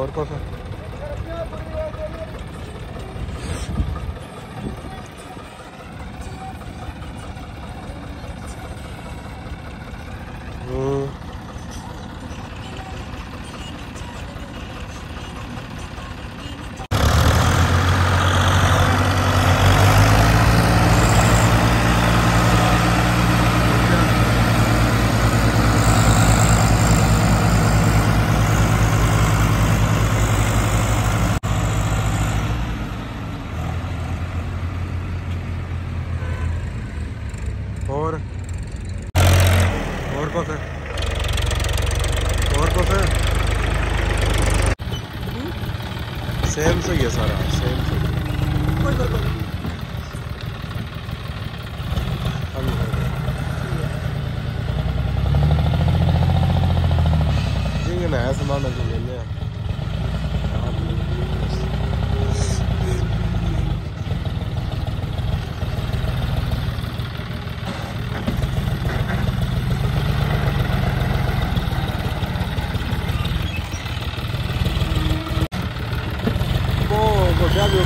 और कौन सा? और कौन है और कौन है सेम से ही है सारा सेम से जी ना नया मानना चाहिए ಯಾರು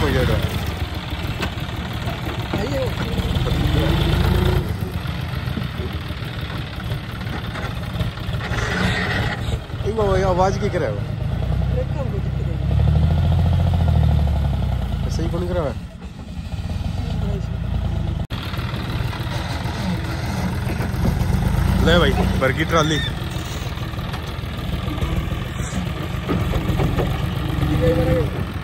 आवाज़ की करे ऐसे कौन करे ले भाई बर्गी ट्रॉली Thank you.